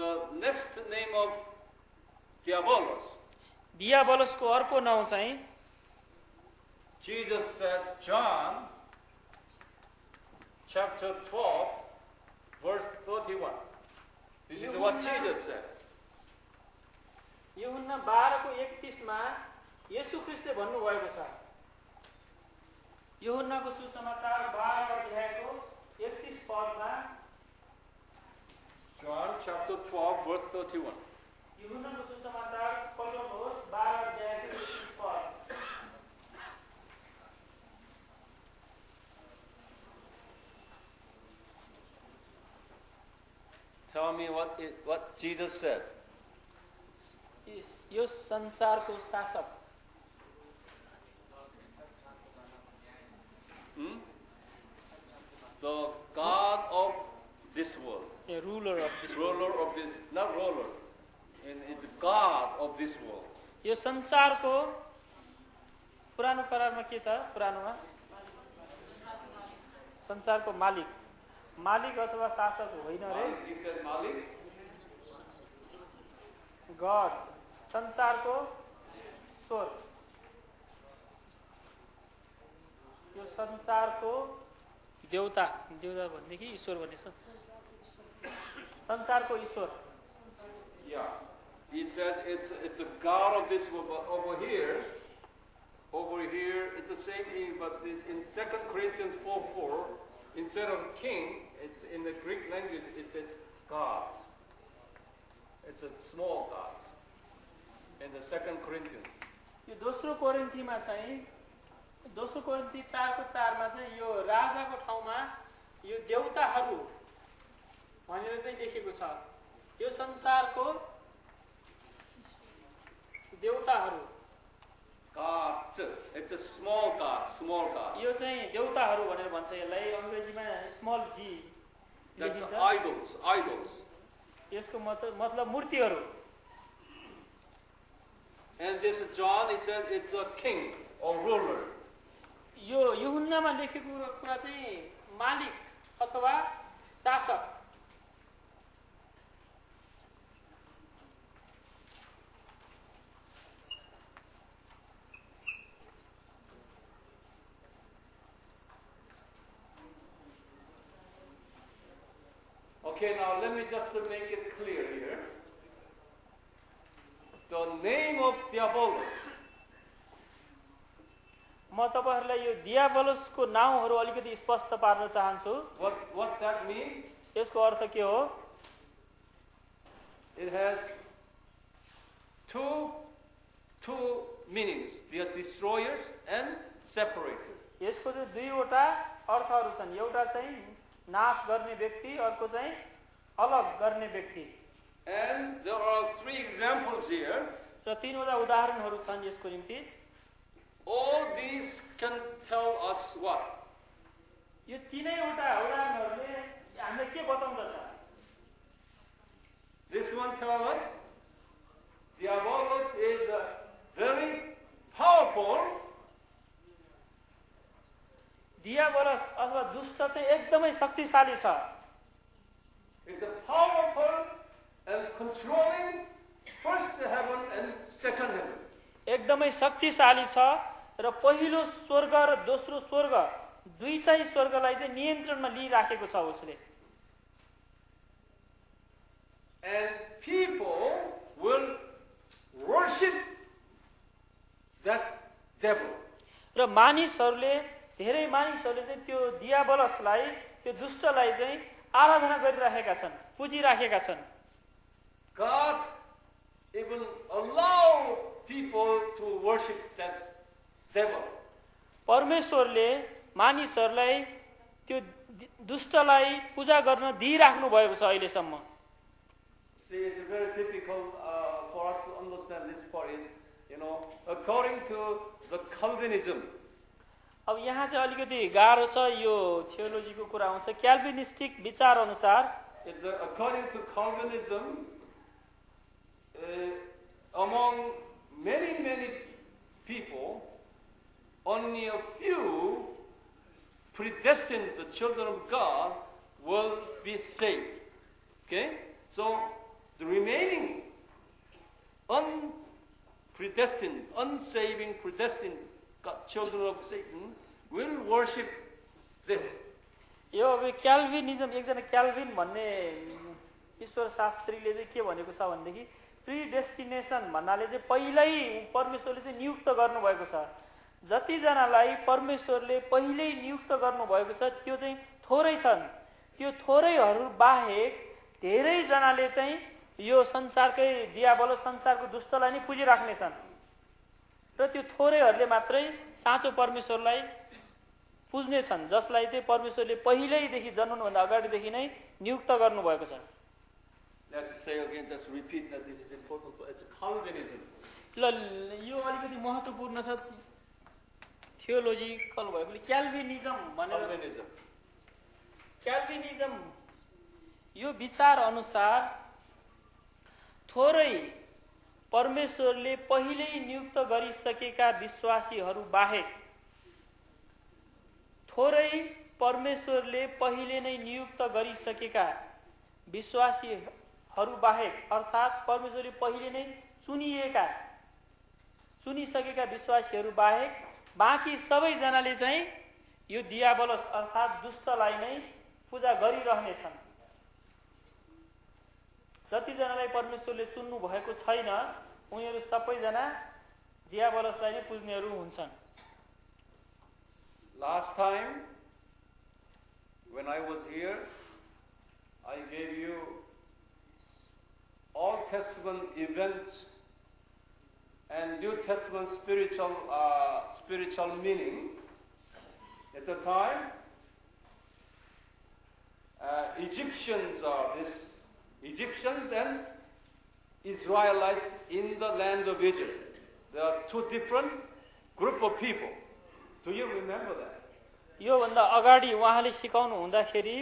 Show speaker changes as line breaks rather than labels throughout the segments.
the next name of Diabolos,
डियाबलसको अर्को नाउँ चाहिँ
Jesus said, John chapter 12, verse 31. This is what Jesus said.
युहुन्ना बाह्रको एकतिसमा यसु ख्रिस्टले भन्नुभएको छ युहुन्नाको सुसमाचार बाह्र अध्यायको एकतिस पदमा
John chapter 12, verse 31.
युहुन्नाको सुसमाचार पढ्नुहोस् बाह्र अध्यायको एकतिस पद
Tell me what, it, what Jesus said.
यस- यो संसारको शासक
Hmm? The God of this world.
Ruler of this
Ruler of this, not ruler. And it's God of this world.
यो संसारको पुरानो करारमा के छ पुरानोमा संसारको मालिक मालिक अथवा शासक होइन रे. गड संसारको स्वर यो संसारको देउता देउता भनेदेखि ईश्वर भन्ने छ संसारको ईश्वर
Yeah. He said it's, it's a God of this world. But over here, over here, it's the same thing, but this, in 2 Corinthians 4 4, instead of king, it's, in the Greek language, it says gods. It's a small gods. In the 2 Corinthians.
यो दोस्रो कोरिन्थीमा चाहिँ दोस्रो कोरिन्थी चारको चारमा चाहिँ यो राजाको ठाउँमा यो देउताहरू भनेर चाहिँ लेखेको छ यो संसारको देउताहरू. यो चाहिँ देउताहरू भनेर भन्छ यसलाई अङ्ग्रेजीमा स्मल जी. यसको मतलब मतलब मूर्तिहरू
And this John, he said it's a king or ruler.
यो युहुन्नामा लेखेको कुरा चाहिँ मालिक अथवा शासक
Okay, now let me just to make it clear here. The name of Diabolus
म तपाईँहरूलाई यो दियाबलसको नाउँहरू अलिकति स्पष्ट पार्न चाहन्छु? यसको अर्थ के हो
It has two, two meanings. They are destroyers and separators.
यसको चाहिँ दुईवटा अर्थहरू छन् एउटा चाहिँ नाश गर्ने व्यक्ति अर्को चाहिँ अलग गर्ने व्यक्ति
And there are three examples here.
र तिनवटा उदाहरणहरू छन् यसको निम्ति
All these can tell us what?
यो तिनैवटा उदाहरणहरूले हामीलाई के बताउँदछ
This one tells us Diabolus is a very powerful
दियाबलस अथवा दुष्ट चाहिँ एकदमै शक्तिशाली छ
It's a powerful and controlling first heaven and second heaven.
एकदमै शक्तिशाली छ र पहिलो स्वर्ग र दोस्रो स्वर्ग दुईटै स्वर्गलाई चाहिँ नियन्त्रणमा लिइराखेको छ उसले
And people will worship that devil.
र मानिसहरूले धेरै मानिसहरूले चाहिँ त्यो दियाबलसलाई त्यो दुष्टलाई चाहिँ आराधना गरिराखेका छन् पुजिराखेका छन्
God even allow people to worship that. देव
परमेश्वरले मानिसहरूलाई त्यो दुष्टलाई पूजा गर्न दिइराख्नु भएको छ अहिलेसम्म। अब यहाँ चाहिँ अलिकति गाह्रो छ यो थियोलोजीको कुरा आउँछ। क्याल्भिनिस्टिक विचार अनुसार
Uh, among many many people only a few predestined, the children of God, will be saved. Okay? So, the remaining unpredestined, unsaving, predestined God- children of Satan will worship this.
यो अब क्याल्भिनिजम एकजना क्याल्भिन भन्ने ईश्वर शास्त्रीले चाहिँ के भनेको छ भनेदेखि प्रिडेस्टिनेसन भन्नाले चाहिँ पहिल्यै परमेश्वरले चाहिँ नियुक्त गर्नुभएको छ जतिजनालाई परमेश्वरले पहिल्यै नियुक्त गर्नुभएको छ त्यो चाहिँ थोरै छन्। त्यो थोरैहरू बाहेक धेरैजनाले चाहिँ यो संसारकै दियाबलो संसारको दुष्टलाई नै पुजिराख्नेछन्। र त्यो थोरैहरूले मात्रै साँचो परमेश्वरलाई पुज्ने छन् जसलाई चाहिँ परमेश्वरले पहिल्यैदेखि जन्मनुभन्दा अगाडिदेखि नै नियुक्त गर्नुभएको छ. ल यो अलिकति महत्त्वपूर्ण छ। थियोलोजिकल भएकोले क्याल्भिनिजम भनेर. क्याल्भिनिजम यो विचार अनुसार थोरै परमेश्वरले पहिल्यै नियुक्त गरिसकेका विश्वासीहरू बाहेक थोरै परमेश्वरले पहिले नै नियुक्त गरिसकेका विश्वासीहरू बाहेक अर्थात् परमेश्वरले पहिले नै चुनिएका चुनिसकेका विश्वासीहरू बाहेक बाँकी सबैजनाले चाहिँ यो दियाबलस अर्थात् दुष्टलाई नै पूजा गरिरहनेछन्। जतिजनालाई परमेश्वरले चुन्नु भएको छैन उनीहरू सबैजना दियाबलसलाई नै पुज्नेहरू हुन्छन्।
Last time, when I was here, I gave you Old Testament events and New Testament spiritual uh, spiritual meaning. At the time, uh, Egyptians are this Egyptians and Israelites in the land of Egypt. There are two different group of people. Do you remember that?
योभन्दा अगाडि उहाँले सिकाउनु हुँदाखेरि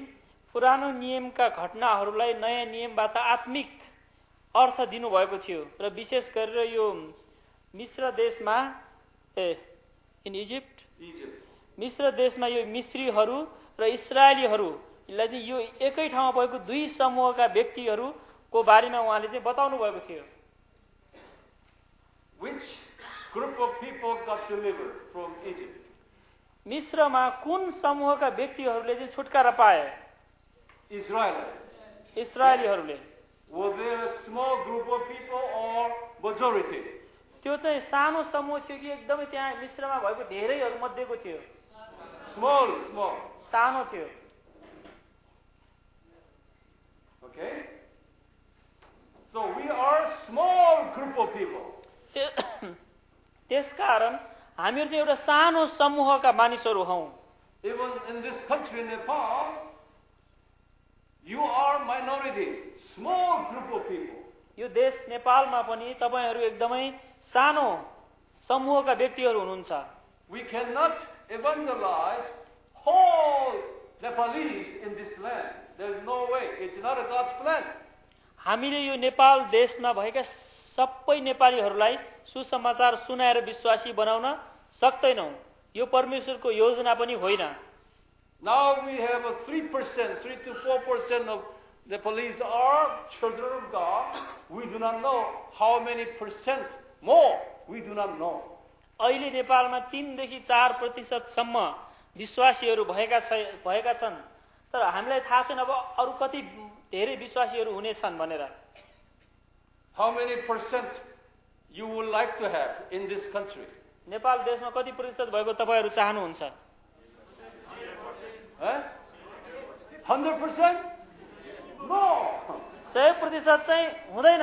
पुरानो नियमका घटनाहरूलाई नयाँ नियमबाट आत्मिक अर्थ दिनुभएको थियो र विशेष गरेर यो मिश्र देशमा ए इन इजिप्ट. मिश्र देशमा यो मिश्रीहरू र इसरायलीहरूलाई चाहिँ यो एकै ठाउँमा भएको दुई समूहका व्यक्तिहरूको बारेमा उहाँले चाहिँ बताउनु भएको थियो? मिश्रमा कुन समूहका व्यक्तिहरूले चाहिँ छुटकारा पाए
Israelites.
त्यो चाहिँ सानो समूह थियो कि एकदमै त्यहाँ मिश्रमा भएको धेरैहरू मध्येको थियो।
स्मल स्मल
सानो थियो।
Okay so we are small group of people
त्यसकारण हामीहरू चाहिँ एउटा सानो समूहका मानिसहरू हौ।
Even in this country Nepal you are minority small group of people
यो देश नेपालमा पनि तपाईँहरू एकदमै सानो समूहका व्यक्तिहरू हुनुहुन्छ
We cannot evangelize whole Nepalese in this land. There is no way. It's not a God's plan.
हामीले यो नेपाल देशमा भएका सबै नेपालीहरूलाई सुसमाचार सुनाएर विश्वासी बनाउन सक्दैनौँ यो परमेश्वरको योजना पनि होइन
Now we have a 3%, 3 to 4% of Nepalese are children of God. We do not know how many percent more. We do not know.
अहिले नेपालमा तिनदेखि चार प्रतिशतसम्म विश्वासीहरू भएका छ भएका छन् तर हामीलाई थाहा छैन अब अरू कति धेरै विश्वासीहरू हुनेछन् भनेर
How many percent you would like to have in this country?
Nepal देशमा कति प्रतिशत भएको तपाईँहरू चाहनुहुन्छ?
100%? No.
सय प्रतिशत चाहिँ हुँदैन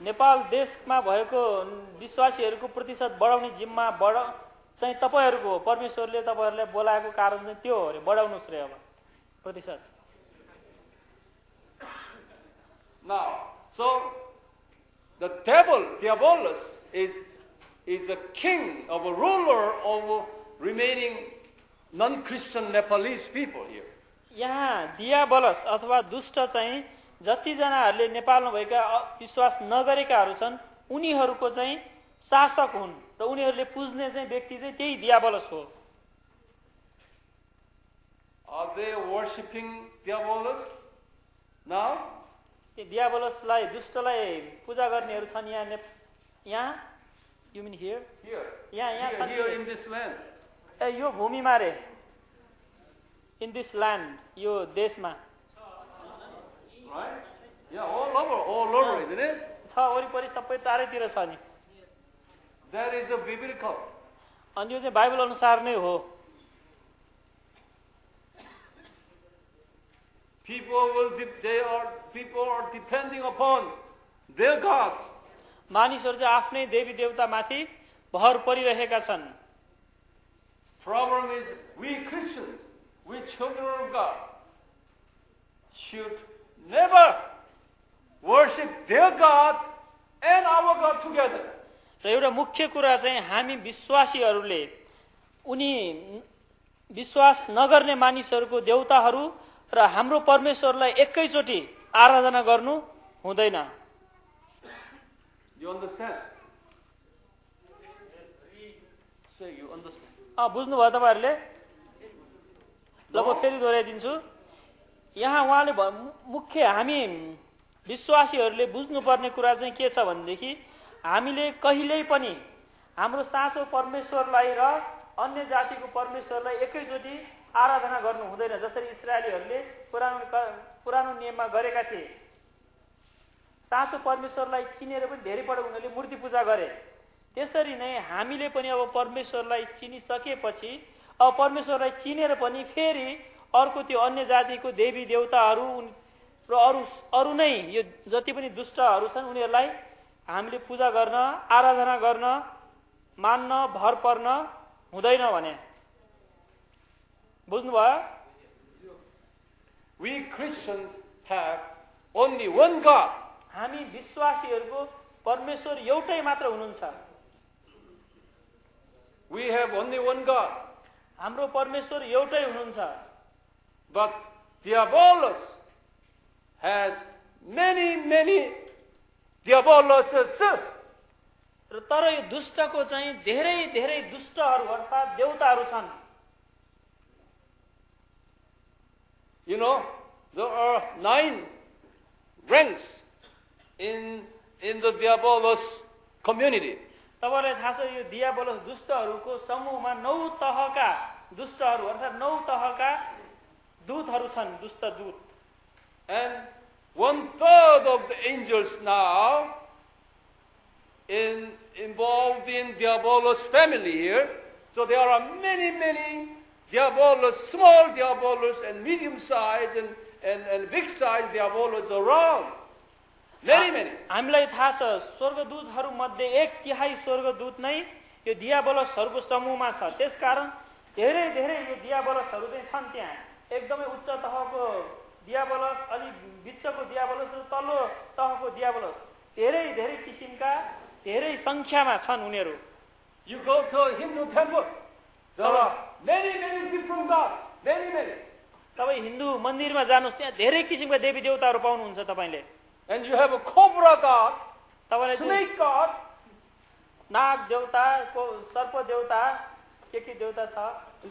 नेपाल देशमा भएको विश्वासीहरूको प्रतिशत बढाउने जिम्मा बढ चाहिँ तपाईँहरूको हो परमेश्वरले तपाईँहरूलाई बोलाएको कारण चाहिँ त्यो हो अरे बढाउनुहोस् रे अब प्रतिशत
Now, so the devil, Diabolus, is, is a king of a ruler of remaining non-Christian Nepalese people here.
यहाँ दियाबलस अथवा दुष्ट चाहिँ जतिजनाहरूले नेपालमा भएका विश्वास नगरेकाहरू छन् उनीहरूको चाहिँ शासक हुन् र उनीहरूले पुज्ने चाहिँ व्यक्ति चाहिँ त्यही दियाबलस हो
Are they worshipping Diabolus now?
त्यो दियाबलसलाई दुष्टलाई पूजा गर्नेहरू छन् यहाँ यहाँ यु मिन हियर. यहाँ यहाँ छन्. ए यो भूमिमा रे इन दिस ल्यान्ड यो देशमा वरिपरि सबै चारैतिर छ नि अनि यो चाहिँ बाइबल अनुसार नै हो। मानिसहरू चाहिँ आफ्नै देवी देवतामाथि भर परिरहेका छन्
should never worship their God and our God together.
र एउटा मुख्य कुरा चाहिँ हामी विश्वासीहरूले उनी विश्वास नगर्ने मानिसहरूको देवताहरू र हाम्रो परमेश्वरलाई एकैचोटि आराधना गर्नु हुँदैन
You understand? Say you understand.
अँ, बुझ्नुभयो तपाईँहरूले ल म फेरि दोहोऱ्याइदिन्छु यहाँ उहाँले मुख्य हामी विश्वासीहरूले बुझ्नुपर्ने कुरा चाहिँ के छ भनेदेखि हामीले कहिल्यै पनि हाम्रो साँचो परमेश्वरलाई र अन्य जातिको परमेश्वरलाई एकैचोटि आराधना गर्नु हुँदैन जसरी इसरायलीहरूले पुरानो पुरानो नियममा गरेका थिए। साँचो परमेश्वरलाई चिनेर पनि धेरैपल्ट उनीहरूले मूर्ति पूजा गरे। त्यसरी नै हामीले पनि अब परमेश्वरलाई चिनिसकेपछि अब परमेश्वरलाई चिनेर पनि फेरि अर्को त्यो अन्य जातिको देवी देवताहरू र अरू अरू नै यो जति पनि दुष्टहरू छन् उनीहरूलाई हामीले पूजा गर्न आराधना गर्न मान्न भर पर्न हुँदैन भने बुझ्नुभयो
We Christians have only one God.
हामी विश्वासीहरूको परमेश्वर एउटै मात्र हुनुहुन्छ
We have only one God.
हाम्रो परमेश्वर एउटै हुनुहुन्छ
But Diabolus has many, many Diaboluses.
र तर यो दुष्टको चाहिँ धेरै धेरै दुष्टहरू अर्थात् देवताहरू छन्
You know, there are nine ranks in, in the Diabolus community.
तपाईँलाई थाहा छ यो दियाबलस दुष्टहरूको समूहमा नौ तहका दुष्टहरू अर्थात् नौ तहका दूतहरू छन् दुष्ट दूत।
And one third of the angels now in involve in Diabolus family here so they are many many Diabolus small Diabolus and medium size and and and big size Diabolus around many many
हामीलाई थाहा छ स्वर्गदूतहरू मध्ये एक तिहाई स्वर्गदूत नै यो डियाबोलसहरूको समूहमा छ। त्यसकारण धेरै धेरै यो डियाबोलसहरू चाहिँ छन् त्यहाँ। एकदमै उच्च तहको दियाबलस अलि बिचको दियाबलस र तल्लो तहको दियाबलस धेरै धेरै किसिमका धेरै सङ्ख्यामा छन् उनीहरू
You go to Hindu temple, there are many, many different gods. Many, many.
तपाईँ हिन्दू मन्दिरमा जानुहोस् त्यहाँ धेरै किसिमका देवी देवताहरू पाउनुहुन्छ तपाईँले
And you have a cobra god,
तपाईँलाई चाहिँ
snake god,
नाग देवता को- सर्प देवता के के देवता छ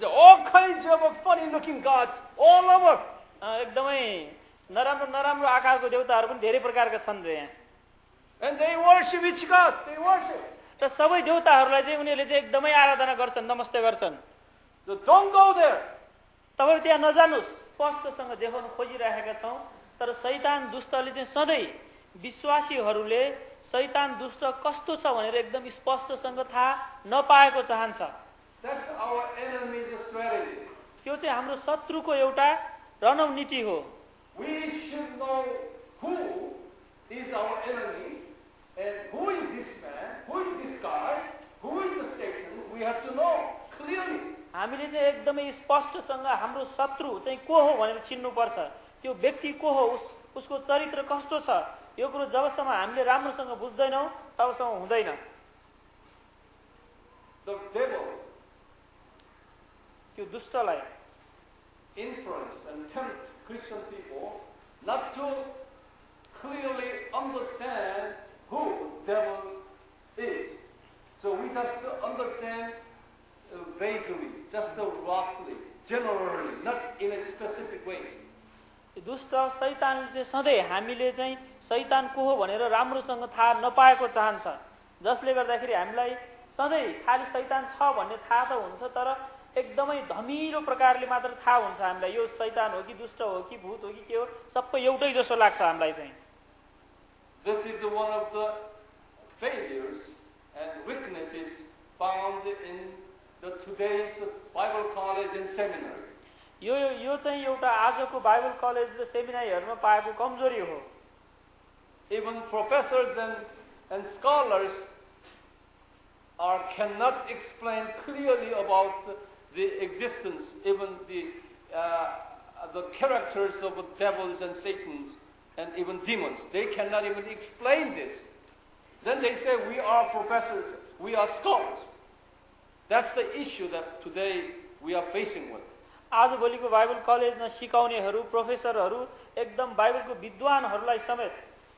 all kinds of funny looking gods all over.
एकदमै नराम्रो नराम्रो आकारको देवताहरू पनि धेरै प्रकारका छन् रे यहाँ
And they worship each god. They worship.
र सबै देवताहरूलाई चाहिँ उनीहरूले चाहिँ एकदमै आराधना गर्छन् नमस्ते गर्छन्
So don't go there.
तपाईँहरू त्यहाँ नजानुहोस् स्पष्टसँग देखाउन खोजिरहेका छौँ तर सैतान दुष्टले चाहिँ सधैँ विश्वासीहरूले सैतान दुष्ट कस्तो छ भनेर एकदम स्पष्टसँग थाहा नपाएको चाहन्छ त्यो चाहिँ हाम्रो शत्रुको एउटा रणनीति हो. हामीले चाहिँ एकदमै स्पष्टसँग हाम्रो शत्रु चाहिँ को हो भनेर चिन्नुपर्छ त्यो व्यक्ति को हो उस उसको चरित्र कस्तो छ यो कुरो जबसम्म हामीले राम्रोसँग बुझ्दैनौँ तबसम्म हुँदैन त्यो दुष्टलाई
influence Christian people not to clearly understand who so we just understand way to we just Wakle generally not in a specific way
दुष्ट शैतानले चाहिँ सधैँ हामीले चाहिँ शैतान को हो भनेर राम्रोसँग थाहा नपाएको चाहन्छ। जसले गर्दाखेरि हामीलाई सधैँ खालि शैतान छ भन्ने थाहा त हुन्छ तर एकदमै धमिलो प्रकारले मात्र थाहा हुन्छ हामीलाई। यो सैतान हो कि दुष्ट हो कि भूत हो कि के हो सबै एउटै जस्तो लाग्छ हामीलाई चाहिँ।
This is one of the failures and weaknesses found in the today's Bible college and seminar.
यो यो चाहिँ एउटा आजको बाइबल कलेज र सेमिनारहरूमा पाएको कमजोरी हो।
Even professors and scholars are can not explain clearly about the existence, even the, uh, the characters of devils and Satans and even demons. They cannot even explain this. Then they say, we are professors, we are scholars. That's the issue that today we are facing with.
आजभोलिको Bible कलेजमा सिकाउनेहरू प्रोफेसरहरू एकदम बाइबलको विद्वानहरूलाई समेत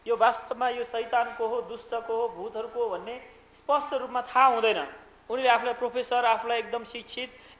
यो वास्तवमा यो सैतानको हो दुष्टको हो भूतहरूको हो भन्ने स्पष्ट रूपमा थाहा हुँदैन उनीहरूले आफूलाई प्रोफेसर आफूलाई एकदम शिक्षित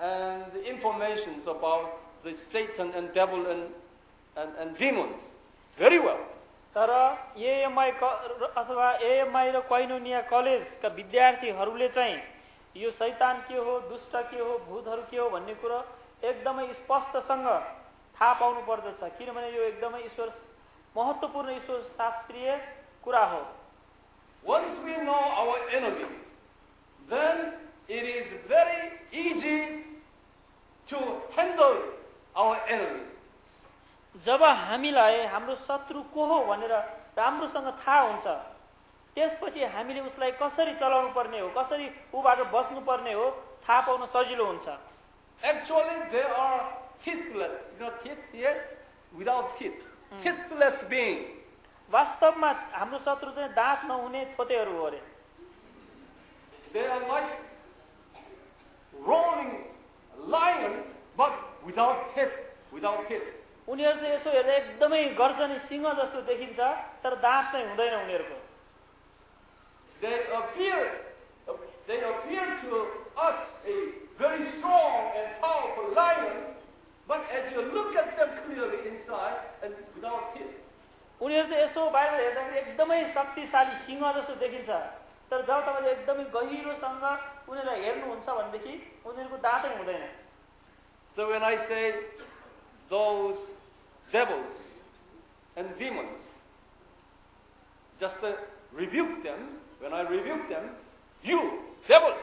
and informations about the Satan and devil and, and, and demons. Very well.
तर एएमआई अथवा एएमआई र क्वाइनोनिया कलेजका विद्यार्थीहरूले चाहिँ यो सैतान के हो दुष्ट के हो भूतहरू के हो भन्ने कुरो एकदमै स्पष्टसँग थाहा पाउनु पर्दछ। किनभने यो एकदमै ईश्वर महत्त्वपूर्ण ईश्वर शास्त्रीय कुरा हो।
Once we know our enemy, then it is very easy to handle our enemies.
जब हामीलाई हाम्रो शत्रु को हो भनेर राम्रोसँग थाहा हुन्छ त्यसपछि हामीले उसलाई कसरी चलाउनु पर्ने हो कसरी ऊबाट बस्नु पर्ने हो थाहा पाउन सजिलो हुन्छ।
Actually they are teethless no teeth without teeth teethless being
वास्तवमा हाम्रो शत्रु चाहिँ दाँत नहुने थोतेहरू हो रे
they are like rolling lion, but without teeth. Without teeth.
उनीहरू चाहिँ यसो हेर्दा एकदमै गर्जने सिंह जस्तो देखिन्छ तर दाँत चाहिँ हुँदैन उनीहरूको
They appear, they appear to us a very strong and powerful lion, but as you look at them clearly inside and without teeth,
उनीहरू चाहिँ यसो बाहिर हेर्दाखेरि एकदमै शक्तिशाली सिंह जस्तो देखिन्छ तर जब तपाईँले एकदमै गहिरोसँग उनीहरूलाई हेर्नुहुन्छ भनेदेखि उनीहरूको दाँतै हुँदैन
So when I say those devils and demons, just to rebuke them, when I rebuke them, you, devil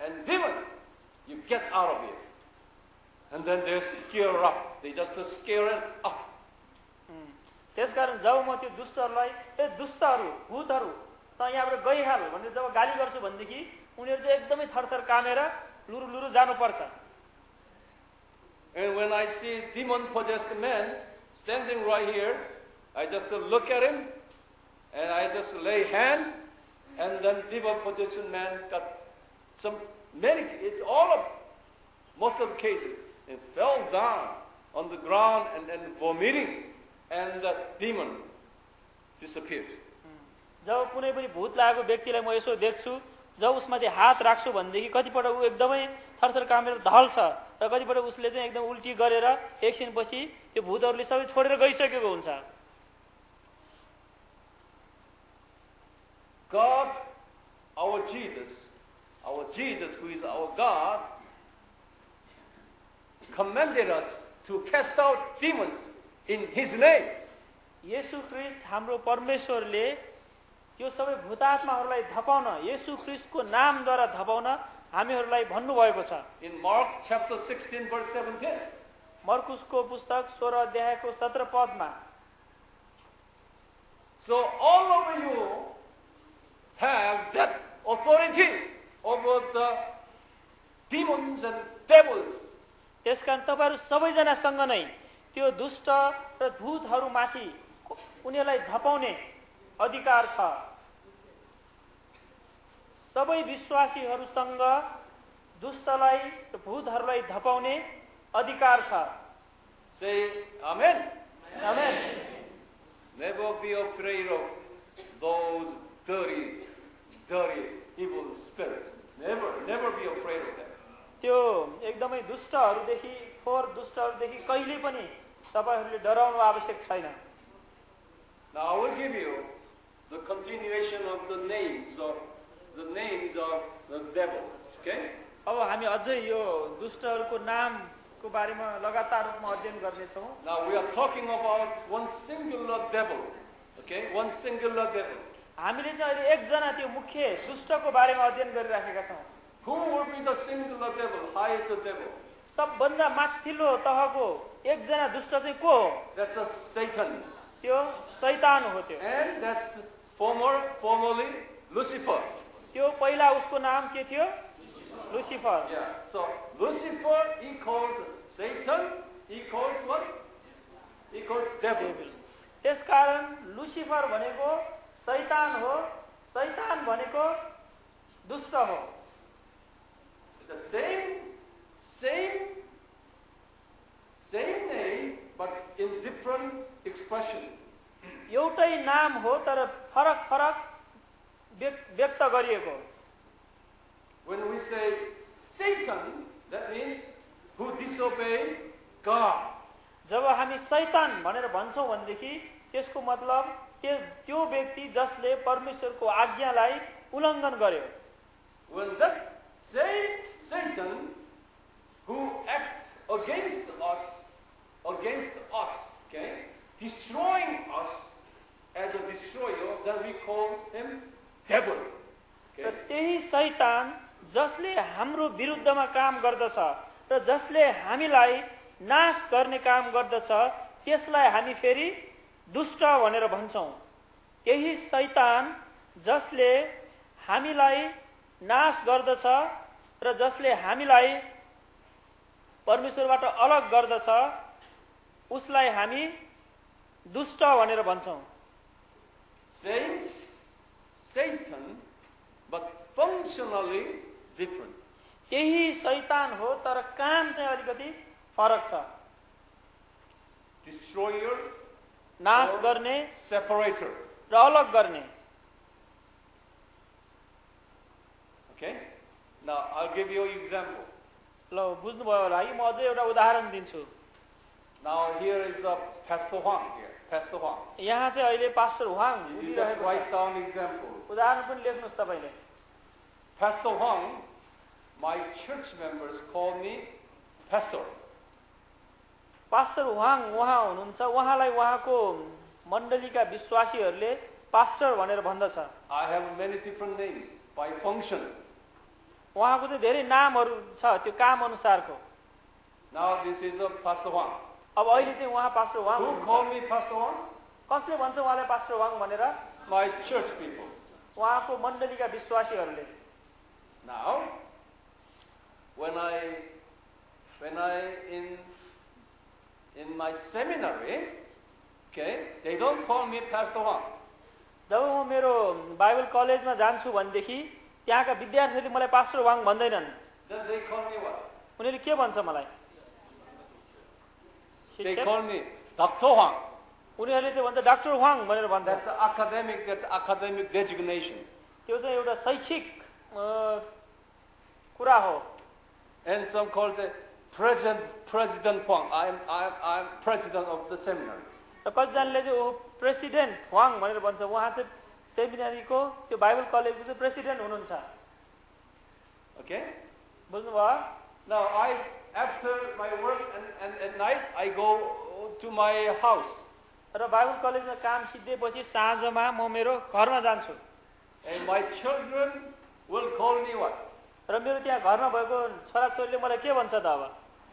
and demon, you get out of here. And then they scare up. They just scare it up.
त्यसकारण जब म त्यो दुष्टहरूलाई ए दुष्टहरू भूतहरू त यहाँबाट गइहाल भनेर जब गाली गर्छु भनेदेखि उनीहरू चाहिँ एकदमै थरथर कामेर लुरु लुरु जानुपर्छ
And when I see demon-possessed man standing right here, I just look at him, and I just lay hand, and then demon-possessed man got some many, it's all of most of the cases, and fell down on the ground and then vomiting, and the demon disappears.
जब कुनै पनि भूत लागेको व्यक्तिलाई म यसो देख्छु जब उसमाथि हात राख्छु भनेदेखि कतिपल्ट ऊ एकदमै थरथर कामेर ढल्छ र कतिपल्ट उसले चाहिँ एकदम उल्टी गरेर एकछिनपछि त्यो भूतहरूले सबै छोडेर गइसकेको हुन्छ
God, our Jesus, our Jesus who is our God, commanded us to cast out demons in his name.
येशू ख्रिस्ट हाम्रो परमेश्वरले त्यो सबै भूतात्माहरूलाई धपाउन येसु ख्रिस्टको नामद्वारा धपाउन हामीहरूलाई भन्नुभएको छ
In Mark chapter 16, verse 17.
मर्कुसको पुस्तक सोह्र अध्यायको सत्र पदमा
So all of you have that authority over the demons and devils.
त्यस कारण तपाईँहरू सबैजनासँग नै त्यो दुष्ट र भूतहरूमाथि उनीहरूलाई धपाउने अधिकार छ। सबै विश्वासीहरूसँग दुष्टलाई भूतहरूलाई धपाउने अधिकार छ। त्यो एकदमै दुष्टहरूदेखि फोहोर दुष्टहरूदेखि कहिले पनि तपाईँहरूले डराउनु आवश्यक छैन।
नाउ आर के बीओ the continuation of the names of the names of the devil. Okay?
अब हामी अझै यो दुष्टहरूको नामको बारेमा लगातार रूपमा अध्ययन गर्नेछौँ
Now we are talking about one singular devil. Okay? One singular devil.
हामीले चाहिँ अहिले एकजना त्यो मुख्य दुष्टको बारेमा अध्ययन गरिराखेका छौँ
Who will be the singular devil, highest devil?
सबभन्दा माथिल्लो तहको एकजना दुष्ट चाहिँ को हो
That's a Satan.
त्यो शैतान हो त्यो
And that's former, formerly Lucifer.
त्यो पहिला उसको नाम के थियो Lucifer
Yeah. So Lucifer equals Satan equals what? Equals devil.
त्यसकारण लुसिफर भनेको शैतान हो शैतान भनेको दुष्ट हो
The same, same, same name, but in different expression.
एउटै नाम हो तर फरक फरक व्यक- व्यक्त गरिएको
When we say Satan, that means who disobey God.
जब हामी शैतान भनेर भन्छौँ भनेदेखि त्यसको मतलब त्यो त्यो व्यक्ति जसले परमेश्वरको आज्ञालाई उल्लङ्घन गर्यो
When that same Satan who acts against us, against us, okay, destroying us as a destroyer, then we call him devil.
त्यही जसले हाम्रो विरुद्धमा काम गर्दछ र जसले हामीलाई नाश गर्ने काम गर्दछ त्यसलाई हामी फेरि दुष्ट भनेर भन्छौँ त्यही शैतान जसले हामीलाई नाश गर्दछ र जसले हामीलाई परमेश्वरबाट अलग गर्दछ उसलाई हामी दुष्ट भनेर भन्छौँ. त्यही शैतान हो तर काम चाहिँ अलिकति फरक छ नाश गर्ने
separator.
र अलग गर्ने. ल बुझ्नुभयो होला है म अझै एउटा उदाहरण दिन्छु
Now here is a Pastor Huang Pastor Huang.
यहाँ चाहिँ अहिले पास्टर वाङ. उदाहरण पनि लेख्नुहोस् तपाईँले
Pastor Huang, my church members call me Pastor.
Pastor Wang उहाँ हुनुहुन्छ उहाँलाई उहाँको मण्डलीका विश्वासीहरूले पास्टर भनेर भन्दछ
I have many different names by function.
उहाँको चाहिँ धेरै नामहरू छ त्यो काम अनुसारको
Now this is a Pastor Huang.
अब अहिले चाहिँ उहाँ पास्टर वाङ
Who
हुनुहुन्छ।
call me Pastor Huang?
कसले भन्छ उहाँलाई पास्टर वाङ भनेर
My church people.
उहाँको मण्डलीका विश्वासीहरूले
Now, when I, when I in, in my seminary, okay, they don't call me Pastor Huang.
जब म मेरो बाइबल कलेजमा जान्छु भनेदेखि त्यहाँका विद्यार्थीहरूले मलाई पास्टर वाङ भन्दैनन्
Then they call me what?
उनीहरूले के भन्छ मलाई उनीहरूले त्यो भन्छ डाक्टर वाङ भनेर भन्छ
एकाडेमिक एकाडेमिक डेजिग्नेसन
त्यो चाहिँ एउटा शैक्षिक कुरा हो
एन्ड सम कल चाहिँ president president Wang I am I I am president of the
seminar कतिजनाले चाहिँ ऊ प्रेसिडेन्ट वाङ भनेर भन्छ उहाँ चाहिँ सेमिनारीको त्यो बाइबल कलेजको चाहिँ प्रेसिडेन्ट हुनुहुन्छ
ओके
बुझ्नुभयो
न I after my work and, and at night, I go to my house.
र बाइबल कलेजमा काम सिद्धिएपछि साँझमा म मेरो घरमा जान्छु
And my children will call me what?
र मेरो त्यहाँ घरमा भएको छोराछोरीले मलाई के भन्छ त अब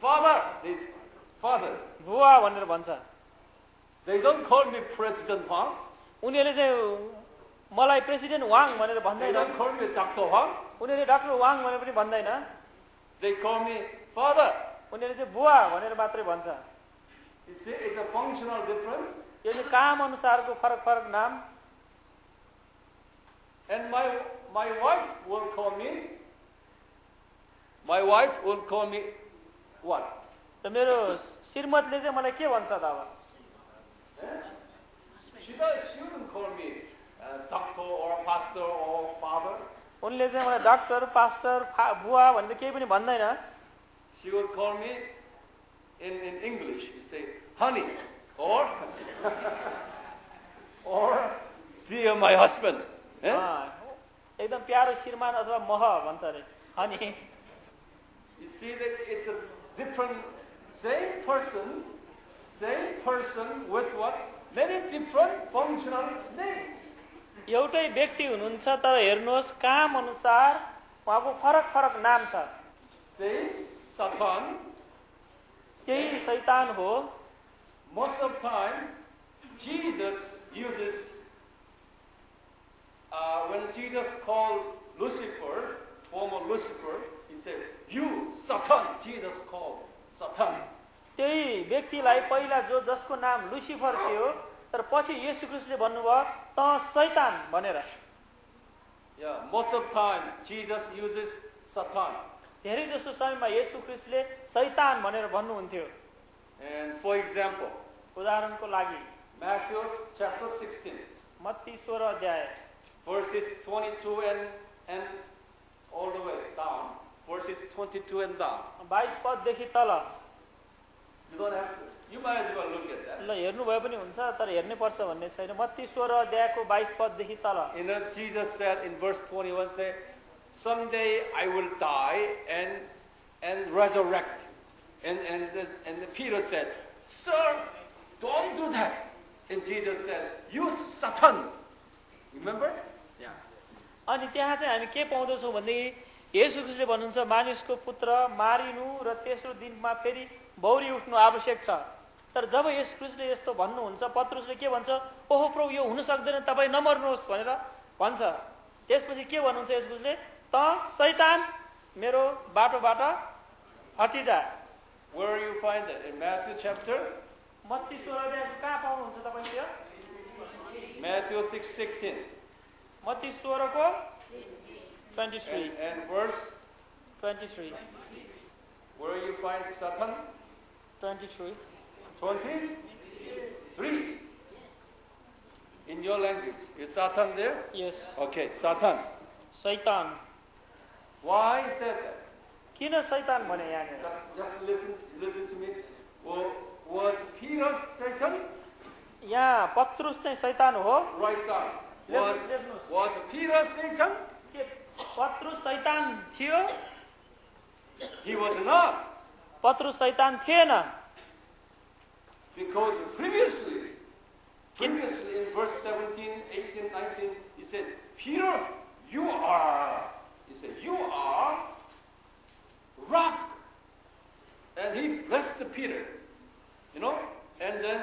Father. They, father.
बुवा भनेर भन्छ
They don't call me President Huang.
उनीहरूले चाहिँ मलाई प्रेसिडेन्ट वाङ भनेर भन्दैन. उनीहरूले डाक्टर वाङ भनेर पनि भन्दैन
They call me Father.
उनीहरूले चाहिँ बुवा भनेर मात्रै भन्छ. यो चाहिँ काम अनुसारको फरक फरक नाम
And my, my wife will call me, my wife will call me what?
र मेरो श्रीमतले चाहिँ मलाई के भन्छ त अब
She does, she wouldn't call me uh, doctor or pastor or father.
उनले चाहिँ मलाई डाक्टर पास्टर बुवा भनेर केही पनि भन्दैन
She would call me in, in English, you say, honey, or, or dear my husband. Eh?
एकदम प्यारो श्रीमान अथवा मह भन्छ अरे अनि
You see that it's a different, same person, same person with what? Many different functional names.
एउटै व्यक्ति हुनुहुन्छ तर हेर्नुहोस् काम अनुसार उहाँको फरक फरक नाम छ
Satan,
त्यही शैतान हो
most of the time, Jesus uses, uh, when Jesus called Lucifer, former Lucifer, he said, you Satan, Jesus called Satan.
त्यही व्यक्तिलाई पहिला जो जसको नाम लुसिफर थियो तर पछि येशू क्रिस्टले भन्नुभयो त शैतान भनेर
Yeah, most of the time, Jesus uses Satan.
धेरै जसो समयमा येशू क्रिस्टले शैतान भनेर भन्नुहुन्थ्यो
And for example,
उदाहरणको लागि
Matthew chapter 16,
मत्ती सोह्र अध्याय
verses 22 and, and all the way down. Verses 22 and down.
बाइस पददेखि तल
You don't have to. You might as well look at that.
ल हेर्नुभयो पनि हुन्छ तर हेर्नै पर्छ भन्ने छैन मत्ती सोह्र अध्यायको बाइस पददेखि तल
know, Jesus said in verse 21, say, someday I will die and, and resurrect. And, and, the, and the Peter said, sir, don't do that. And Jesus said, you Satan. Remember? Yeah.
अनि त्यहाँ चाहिँ हामी के पाउँदछौँ भनेदेखि येशू क्रिस्टले भन्नुहुन्छ मानिसको पुत्र मारिनु र तेस्रो दिनमा फेरि बौरी उठ्नु आवश्यक छ तर जब यस क्रिस्टले यस्तो भन्नुहुन्छ पत्रुसले के भन्छ ओहो प्रभु यो हुन सक्दैन तपाईँ नमर्नुहोस् भनेर भन्छ त्यसपछि के भन्नुहुन्छ यस क्रिस्टले त शैतान मेरो बाटोबाट हटिजा
Where you find that? In Matthew chapter?
Matthew सोह्र अध्याय कहाँ पाउनुहुन्छ तपाईँ त्यो
Matthew 6, 16.
मत्ती सोह्रको twenty three
And, and verse
twenty three
where you find Satan?
Twenty three
23. In your language. Is Satan there?
Yes
Okay, Satan.
शैतान
Why he said that?
किन शैतान भने यहाँनिर
Just, just listen, listen to me. Well, was Peter Satan?
यहाँ पत्रुस चाहिँ शैतान हो
Right down. Was,
Listen, listen.
was Peter Satan?
के पत्रुस शैतान थियो
He was not.
पत्रुस शैतान थिएन
Because previously, previously in verse 17, 18, 19, he said, Peter, you are, he said, you are rock. And he blessed Peter, you know, and then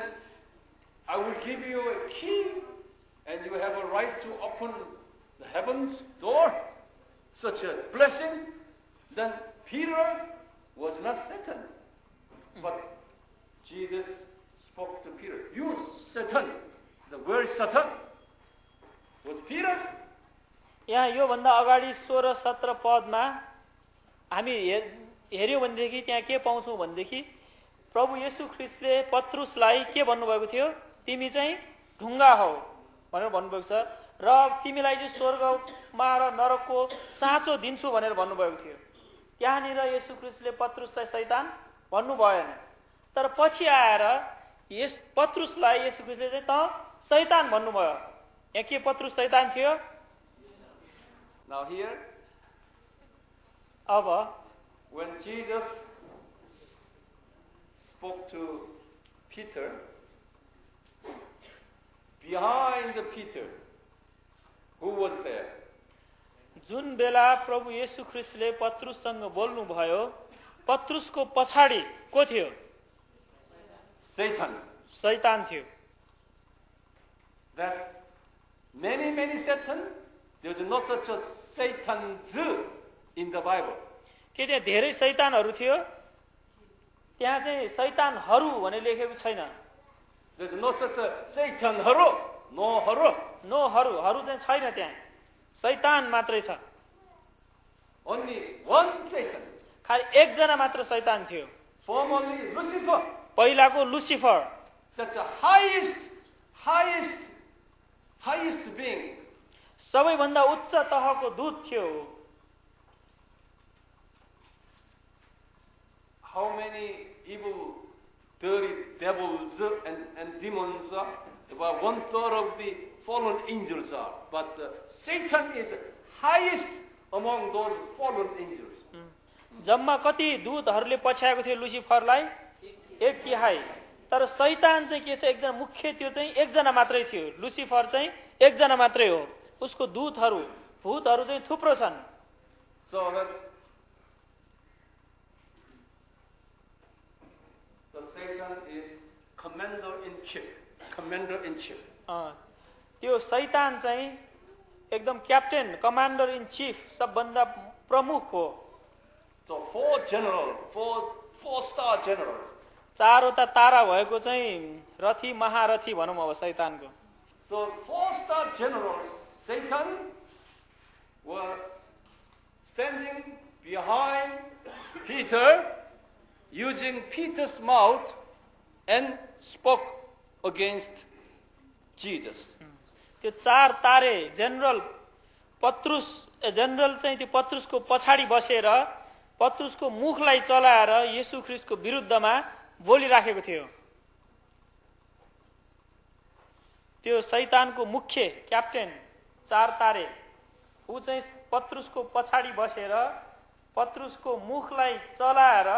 I will give you a key and you have a right to open the heavens door. Such a blessing. Then Peter was not Satan. But Jesus spoke to Peter. You Satan. The word Satan was Peter.
यहाँ योभन्दा अगाडि सोह्र सत्र पदमा हामी हे हेऱ्यौँ भनेदेखि त्यहाँ के पाउँछौँ भनेदेखि प्रभु येशू ख्रिस्टले पत्रुसलाई के भन्नुभएको थियो? तिमी चाहिँ ढुङ्गा हौ भनेर भन्नुभएको छ। र तिमीलाई चाहिँ स्वर्गमा र नरकको साँचो दिन्छु भनेर भन्नुभएको थियो। त्यहाँनिर येशू ख्रिस्टले पत्रुसलाई शैतान भन्नु भएन। तर पछि आएर यस पत्रुसलाई येशू ख्रिस्टले चाहिँ त शैतान भन्नुभयो। यहाँ के पत्रुस शैतान थियो?
Now here,
अब
when Jesus spoke to Peter, behind the Peter, who was there?
जुन बेला प्रभु येशू ख्रिस्टले पत्रुससँग बोल्नुभयो पत्रुसको पछाडि को थियो
Satan.
शैतान थियो
That many, many Satan, there's not such a Satan's in the Bible.
के त्यहाँ धेरै शैतानहरू थियो त्यहाँ चाहिँ शैतानहरू भनेर लेखेको छैन
There's no such a no
हरू चाहिँ छैन त्यहाँ शैतान मात्रै छ
Only one Satan.
खालि एकजना मात्र शैतान थियो
Formerly Lucifer.
पहिलाको Lucifer
That's the highest, highest, highest being.
सबैभन्दा उच्च तहको दूत थियो।
How many इबु theory devils and and demons about one third of the fallen angels are but Satan is highest among those fallen angels
जम्मा कति दूतहरूले पछ्याएको थियो लुसिफरलाई? एक तिहाई। तर सैतान चाहिँ के छ? एकजना मुख्य त्यो चाहिँ एकजना मात्रै थियो। लुसिफर चाहिँ एकजना मात्रै हो। उसको दूतहरू भूतहरू चाहिँ थुप्रो छन्
So that the Satan is commander in chief. Commander in chief.
अँ, त्यो शैतान चाहिँ एकदम क्याप्टेन कमान्डर इन चिफ सबभन्दा प्रमुख हो
So four general, four four star general.
चारवटा तारा भएको चाहिँ रथी महारथी भनौँ अब शैतानको
So four star general Satan was standing behind Peter using Peter's mouth and spoke against Jesus.
त्यो चार तारे जेनरल पत्रुस जेनरल चाहिँ त्यो पत्रुसको पछाडि बसेर पत्रुसको मुखलाई चलाएर येशू ख्रिस्टको विरुद्धमा बोलिराखेको थियो त्यो शैतानको मुख्य क्याप्टेन चार तारे ऊ चाहिँ पत्रुसको पछाडि बसेर पत्रुसको मुखलाई चलाएर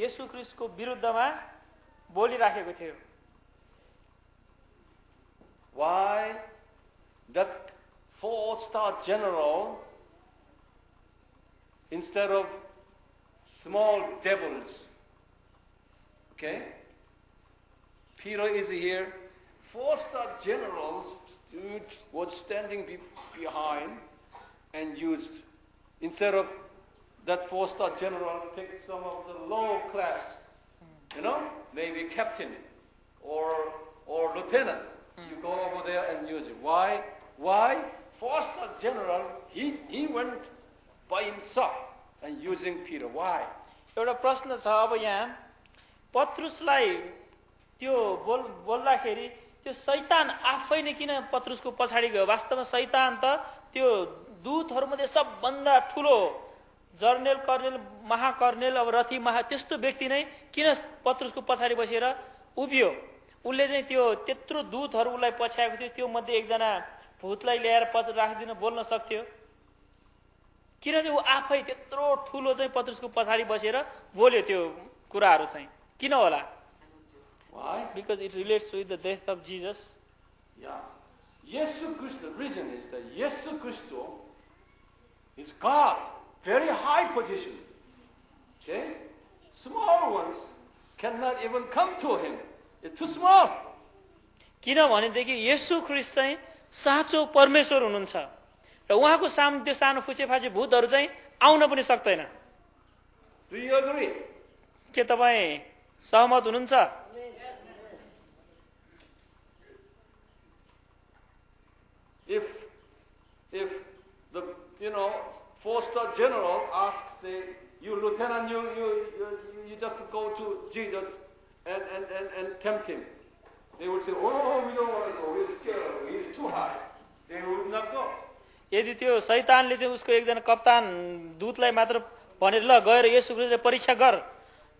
येशू ख्रिस्टको विरुद्धमा बोलिराखेको थियो
Why that four star general instead of small devils? Okay? Peter is here. Four star generals stood, was standing be, behind and used instead of that four star general picked some of the low class, you know, maybe captain or or lieutenant. You go over there and use it. Why? Why? Four-star general, he, he went by himself and using Peter. Why?
एउटा प्रश्न छ अब यहाँ पत्रुसलाई त्यो बोल बोल्दाखेरि त्यो शैतान आफै नै किन पत्रुसको पछाडि गयो? वास्तवमा शैतान त त्यो दूतहरूमध्ये सबभन्दा ठुलो जर्नेल कर्नेल महाकर्नेल अब रथी महा त्यस्तो व्यक्ति नै किन पत्रुसको पछाडि बसेर उभियो? उसले चाहिँ त्यो त्यत्रो दूतहरू उसलाई पछ्याएको थियो त्यो मध्ये एकजना भूतलाई ल्याएर पछि राखिदिन बोल्न सक्थ्यो। किन चाहिँ ऊ आफै त्यत्रो ठुलो चाहिँ पत्रुसको पछाडि बसेर बोल्यो त्यो कुराहरू चाहिँ? किन होला?
Why?
Because it relates with the death of Jesus
Yeah. Yesu Christ, the reason is that Yesu Christo is God, very high position. Okay? Small ones cannot even come to him. It's too small.
किनभनेदेखि यसु ख्रिस्ट चाहिँ साँचो परमेश्वर हुनुहुन्छ र उहाँको सामु त्यो सानो फुचेफाचे भूतहरू चाहिँ आउन पनि सक्दैन
Do you agree?
के तपाईँ सहमत हुनुहुन्छ
If, if the, you know, four-star general asks, say, you lieutenant, you, you, you, you just go to Jesus and, and, and, and tempt him. They would say, oh, we don't want to go, we're scared, he's too high. They would not go.
यदि त्यो शैतानले चाहिँ उसको एकजना कप्तान दूतलाई मात्र भनेर ल गएर यसु परीक्षा गर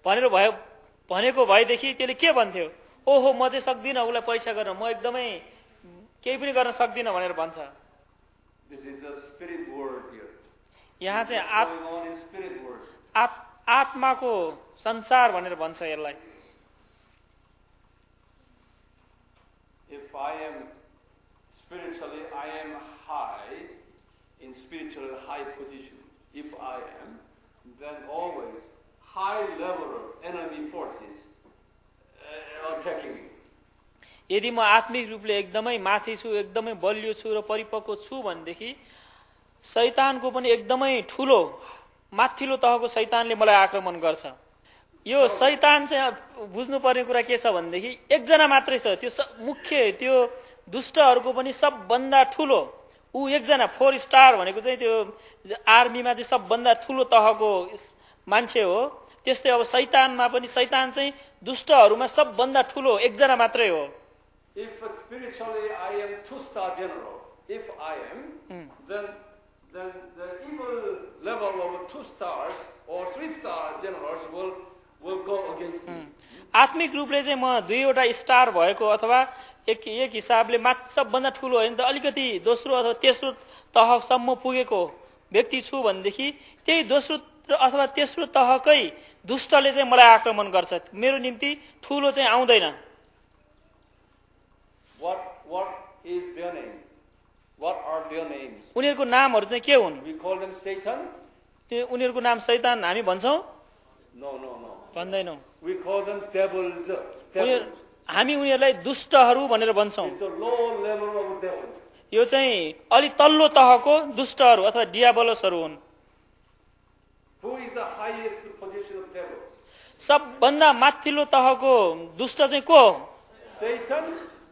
भनेर भयो भनेको भएदेखि त्यसले के भन्थ्यो ओहो म चाहिँ सक्दिनँ उसलाई परीक्षा गर्न म एकदमै केही पनि गर्न सक्दिनँ भनेर भन्छ
This is a spirit word here.
यहाँ चाहिँ आत
Going on in spirit word.
आत आत्माको संसार भनेर भन्छ यसलाई
If I am spiritually, I am high in spiritual high position. If I am, then always high level enemy forces uh, attacking me.
यदि म आत्मिक रूपले एकदमै माथि छु एकदमै बलियो छु र परिपक्व छु भनेदेखि शैतानको पनि एकदमै ठुलो माथिल्लो तहको शैतानले मलाई आक्रमण गर्छ। यो शैतान चाहिँ अब बुझ्नुपर्ने कुरा के छ भनेदेखि एकजना मात्रै छ। त्यो मुख्य त्यो दुष्टहरूको पनि सबभन्दा ठुलो ऊ एकजना फोर स्टार भनेको चाहिँ त्यो आर्मीमा चाहिँ सबभन्दा ठुलो तहको मान्छे हो। त्यस्तै अब शैतानमा पनि शैतान चाहिँ दुष्टहरूमा सबभन्दा ठुलो एकजना मात्रै हो।
If spiritually I am two-star general, if I am, then then the evil level of two stars or three-star generals will will go against me.
आत्मिक रूपले चाहिँ म दुईवटा स्टार भएको अथवा एक एक हिसाबले मा सबभन्दा ठुलो होइन त अलिकति दोस्रो अथवा तेस्रो तहसम्म पुगेको व्यक्ति छु भनेदेखि त्यही दोस्रो अथवा तेस्रो तहकै दुष्टले चाहिँ मलाई आक्रमण गर्छ। मेरो निम्ति ठुलो चाहिँ आउँदैन
What what is their name? What are their names?
उनीहरूको नामहरू चाहिँ के हुन्
We call them Satan?
त्यो उनीहरूको नाम शैतान हामी भन्छौँ
No, no, no.
भन्दैनौँ
We call them devils.
उनीहरू
devils.
हामी उनीहरूलाई दुष्टहरू भनेर भन्छौँ
It's a low level of devil.
यो चाहिँ अलि तल्लो तहको दुष्टहरू अथवा डियाबलसहरू हुन्? सबभन्दा माथिल्लो तहको दुष्ट चाहिँ को हो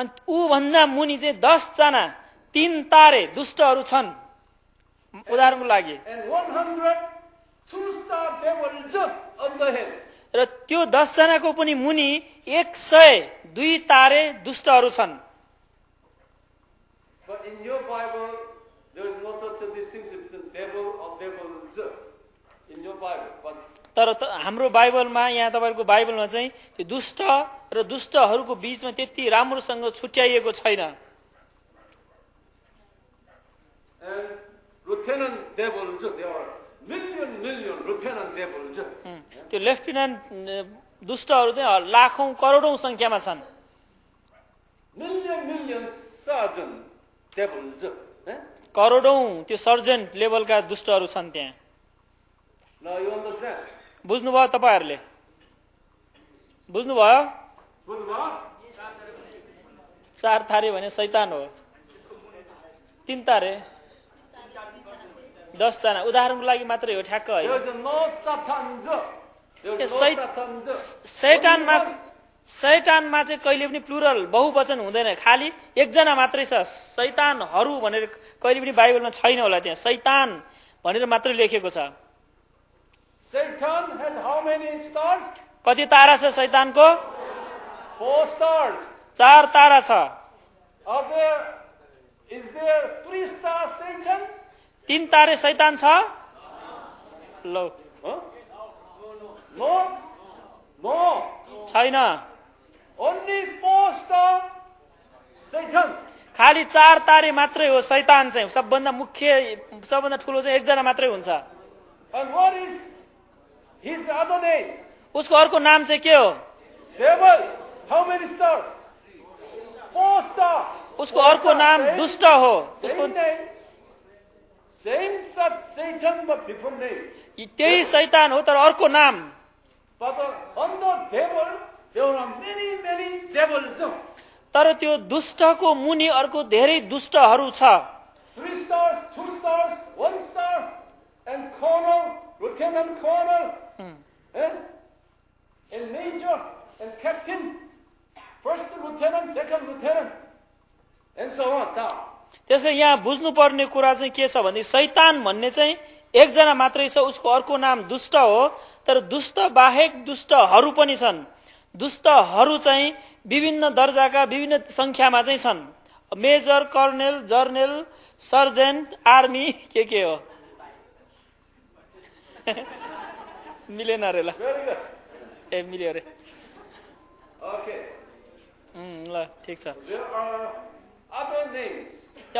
अनि ऊभन्दा मुनि चाहिँ दसजना तिन तारे दुष्टहरू छन्। उदाहरणको लागि। र त्यो दस जनाको पनि मुनि एक सय दुई तारे दुष्टहरू छन्। तर हाम्रो बाइबलमा यहाँ तपाईँहरूको बाइबलमा चाहिँ त्यो दुष्ट र दुष्टहरूको बिचमा त्यति राम्रोसँग छुट्याइएको छैन। त्यो लेफ्टिनेन्ट दुष्टहरू चाहिँ लाखौं करोडौं संख्यामा छन्? करोडौं त्यो सर्जेन्ट लेभलका दुष्टहरू छन् त्यहाँ. बुझ्नुभयो तपाईँहरूले बुझ्नुभयो. चार तारे भने शैतान हो तिन तारे दसजना उदाहरणको लागि मात्रै हो ठ्याक्क होइन
Satan.
सैटानमा सैटानमा चाहिँ कहिले पनि प्लुरल बहुवचन हुँदैन खालि एकजना मात्रै छ सैतानहरू भनेर कहिले पनि बाइबलमा छैन होला त्यहाँ सैतान भनेर मात्रै लेखेको छ कति तारा छ सैतानको? चार तारा छ। तिन तारे सैतान छ?
नो हो
खाली चार तारे मात्रै हो सैतान चाहिँ। सबभन्दा मुख्य सबभन्दा ठुलो चाहिँ एकजना मात्रै हुन्छ।
And what is his other name?
उसको अर्को नाम चाहिँ के हो
Devil. How many stars? Four star.
उसको अर्को. नाम दुष्ट हो उसको. त्यही सैतान हो तर अर्को नाम
uh.
तर त्यो दुष्टको मुनि अर्को धेरै दुष्टहरू छ
Three stars, two stars, one star, and colonel, lieutenant colonel, and, and major, and captain, first lieutenant, second lieutenant, and so on down.
त्यसले यहाँ बुझ्नुपर्ने कुरा चाहिँ के छ भने सैतान भन्ने चाहिँ एकजना मात्रै छ उसको अर्को नाम दुष्ट हो तर दुष्ट बाहेक दुष्टहरू पनि छन्। दुष्टहरू चाहिँ विभिन्न दर्जाका विभिन्न संख्यामा चाहिँ छन्। Major colonel general sergeant army के के हो? मिलेन eh,
hmm, ल
ए मिल्यो ल ठीक छ।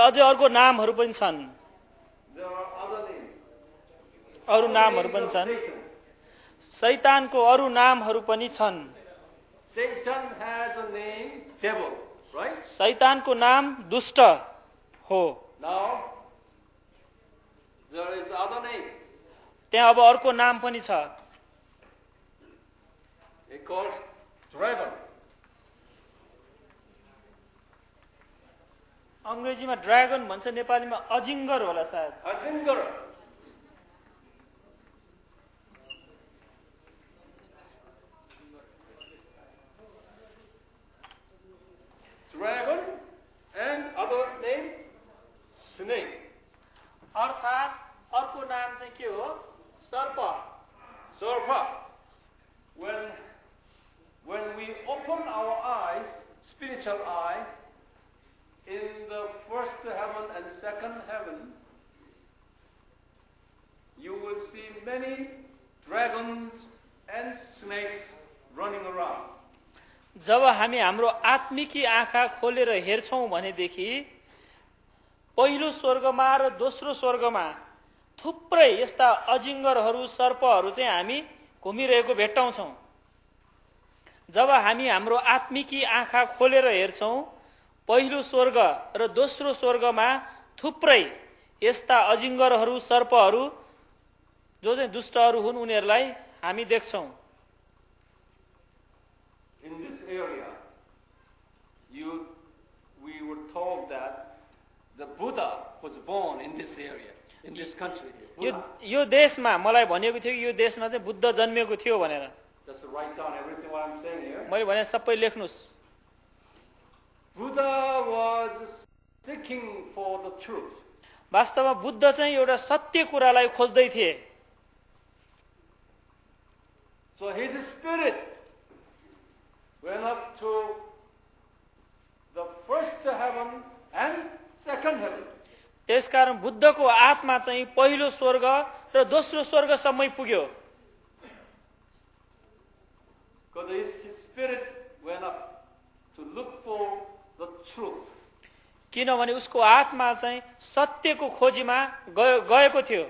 अझै अर्को नामहरू पनि छन्। अरू नामहरू पनि छन्। सैतानको अरू नामहरू पनि छन्। सैतानको नाम दुष्ट अङ्ग्रेजीमा ड्रागन भन्छ नेपालीमा अजिङ्गर होला अर्थात् अर्को नाम चाहिँ के हो?
सर्फ when we open our eyes, spiritual eyes, in the first heaven and second heaven, you will see many dragons and snakes running around.
जब हामी हाम्रो आत्मिकी आँखा खोलेर हेर्छौँ भनेदेखि पहिलो स्वर्गमा र दोस्रो स्वर्गमा थुप्रै यस्ता अजिङ्गरहरू सर्पहरू चाहिँ हामी घुमिरहेको भेट्टाउँछौँ जब हामी हाम्रो आत्मिकी आँखा खोलेर हेर्छौँ पहिलो स्वर्ग र दोस्रो स्वर्गमा थुप्रै यस्ता अजिङ्गरहरू सर्पहरू जो चाहिँ दुष्टहरू हुन् उनीहरूलाई हामी देख्छौँ
In this area, you, we were told that the Buddha was born in this area, in this country.
यो
Buddha.
यो देशमा मलाई भनेको थियो कि यो देशमा चाहिँ बुद्ध जन्मेको थियो भनेर मैले भने सबै लेख्नुहोस् वास्तवमा बुद्ध चाहिँ एउटा सत्य कुरालाई खोज्दै थिए
So his spirit went up to the first heaven and second heaven.
त्यसकारण बुद्धको आत्मा चाहिँ पहिलो स्वर्ग र दोस्रो स्वर्गसम्मै पुग्यो. किनभने उसको आत्मा चाहिँ सत्यको खोजीमा गयो गएको थियो।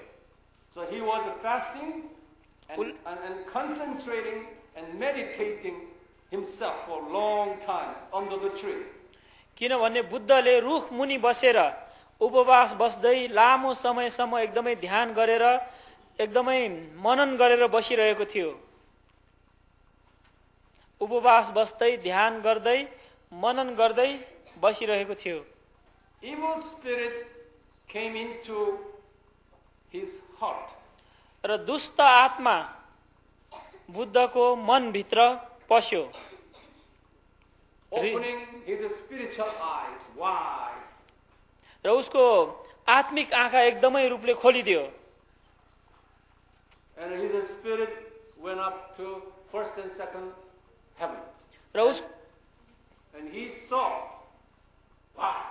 So he was fasting and,
Ul-
and, and concentrating and meditating himself for a long time under the tree.
किनभने बुद्धले रुख मुनि बसेर उपवास बस्दै लामो समयसम्म एकदमै ध्यान गरेर एकदमै मनन गरेर बसिरहेको थियो। उपवास बस्दै ध्यान गर्दै मनन गर्दै बसिरहेको थियो। र दुष्ट आत्मा बुद्धको मनभित्र पस्यो। र उसको आत्मिक आँखा एकदमै रूपले खोलिदियो।
And his spirit went up to first and second heaven.
उस
And he saw, wow,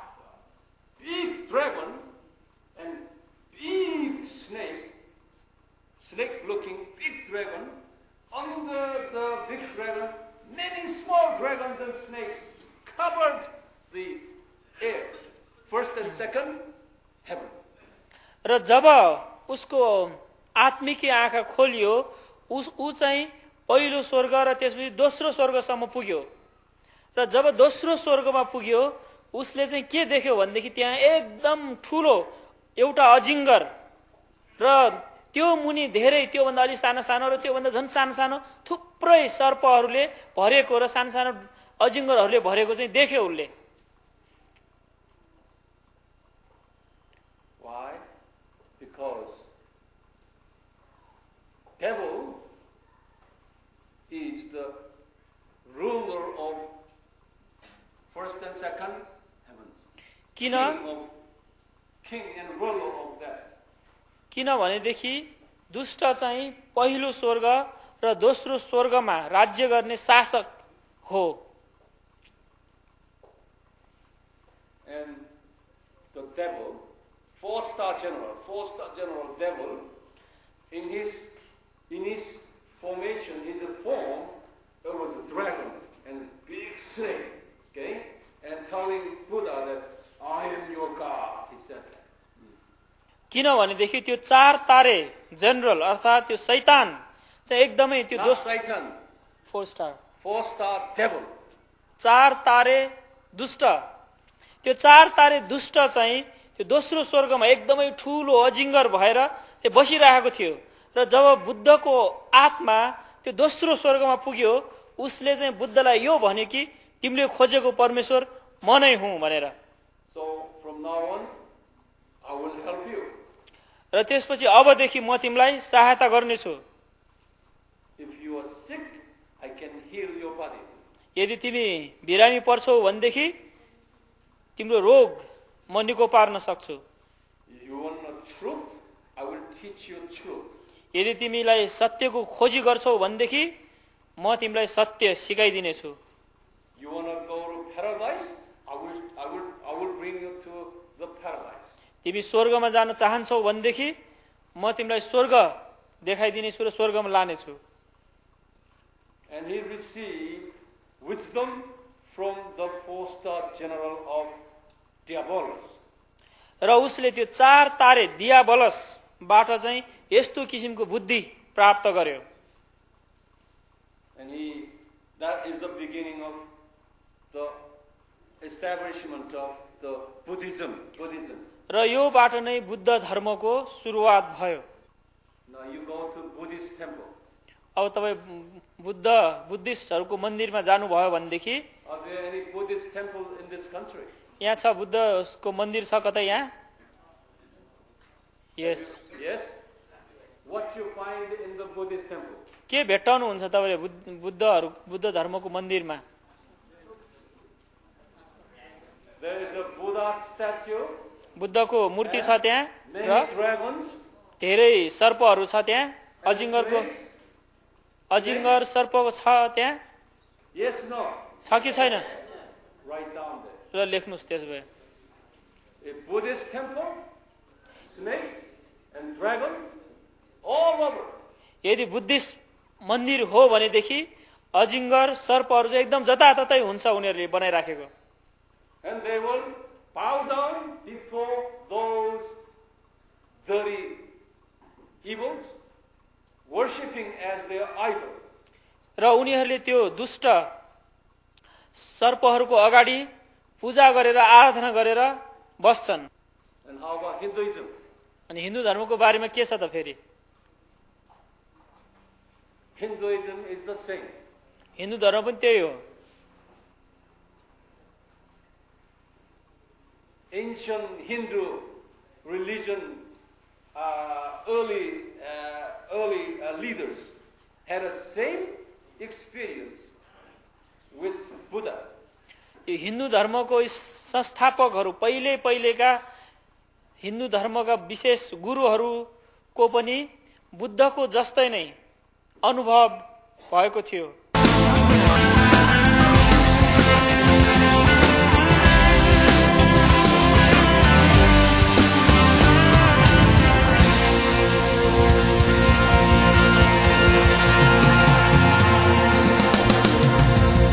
big dragon and big snake, snake-looking big dragon. Under the big dragon, many small dragons and snakes covered the air. First and second heaven.
र जब उसको आत्मिकी आँखा खोलियो उस ऊ चाहिँ पहिलो स्वर्ग र त्यसपछि दोस्रो स्वर्गसम्म पुग्यो र जब दोस्रो स्वर्गमा पुग्यो उसले चाहिँ के देख्यो भनेदेखि त्यहाँ एकदम ठुलो एउटा अजिङ्गर र त्यो मुनि धेरै त्योभन्दा अलिक सानो सानो र त्योभन्दा झन् सानो सानो थुप्रै सर्पहरूले भरेको र सानो सानो अजिङ्गरहरूले भरेको चाहिँ देख्यो उसले
Why? Because devil is the ruler of first and second heavens.
किन
King, of, king and ruler of that.
किनभनेदेखि दुष्ट चाहिँ पहिलो स्वर्ग र दोस्रो स्वर्गमा राज्य गर्ने शासक हो
And the devil, four-star general, four-star general devil, in his in his formation, in the form, there was a dragon and big snake, okay? And telling Buddha that I am your God, he said that.
किनभनेदेखि त्यो चार तारे general अर्थात् त्यो सैतान चाहिँ एकदमै त्यो दोष
Satan,
four star
four star devil.
चार तारे दुष्ट त्यो चार तारे दुष्ट चाहिँ त्यो दोस्रो स्वर्गमा एकदमै ठुलो अजिङ्गर भएर त्यो बसिरहेको थियो र जब बुद्धको आत्मा त्यो दोस्रो स्वर्गमा पुग्यो उसले चाहिँ बुद्धलाई यो भन्यो कि तिमीले खोजेको परमेश्वर म नै हुँ भनेर. र त्यसपछि अबदेखि म तिमीलाई सहायता गर्नेछु. यदि तिमी बिरामी पर्छौ भनेदेखि तिम्रो रोग म निको पार्न सक्छु यदि तिमीलाई सत्यको खोजी गर्छौ भनेदेखि म तिमीलाई सत्य सिकाइदिनेछु। तिमी स्वर्गमा जान चाहन्छौ भनेदेखि म तिमीलाई स्वर्ग देखाइदिनेछु र स्वर्गमा लानेछु। र उसले त्यो चार तारे दियाबलस ट यस्तो किसिमको बुद्धि प्राप्त गर्यो। र योबाट नै बुद्ध धर्मको सुरुवात भयो। अब तपाईँ बुद्ध बुद्धिस्टहरूको मन्दिरमा जानुभयो भनेदेखि यहाँ छ बुद्धको मन्दिर छ कतै यहाँ? Yes.
Yes. What you find in the Buddhist temple?
के भेट्टाउनुहुन्छ तपाईँले बुद्धहरू बुद्ध धर्मको मन्दिरमा? बुद्धको मूर्ति छ त्यहाँ र धेरै सर्पहरू छ त्यहाँ अजिङ्गरको अजिङ्गर सर्पको छ त्यहाँ। छ कि छैन? लेख्नुहोस् त्यस भए यदि बुद्धिस्ट मन्दिर हो भनेदेखि अजिङ्गर सर्पहरू चाहिँ एकदम जताततै हुन्छ उनीहरूले बनाइराखेको. र उनीहरूले त्यो दुष्ट सर्पहरूको अगाडि पूजा गरेर आराधना गरेर बस्छन्
Hinduism?
अनि हिन्दू धर्मको बारेमा के छ त फेरि
the same.
हिन्दू धर्म पनि त्यही हो
Ancient Hindu religion, uh, early, uh, early uh, leaders had the same experience with Buddha.
यो हिन्दू धर्मको संस्थापकहरू पहिले पहिलेका हिन्दू धर्मका विशेष गुरुहरूको पनि बुद्धको जस्तै नै अनुभव भएको थियो।